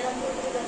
era muito engraçado.